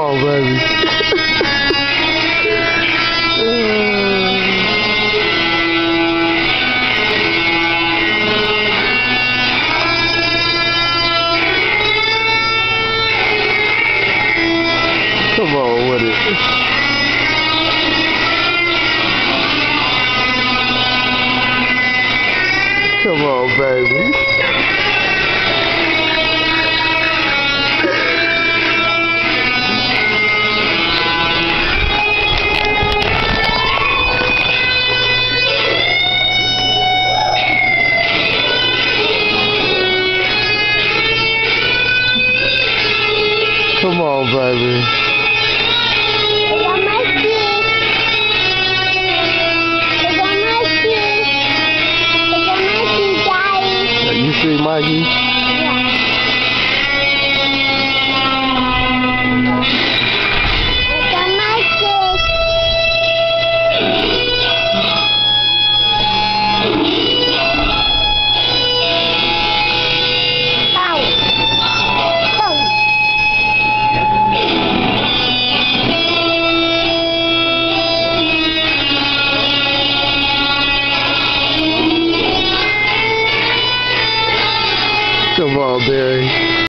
on, baby. Come on with it. Come on, baby. Come on, baby. Is Of all Berry.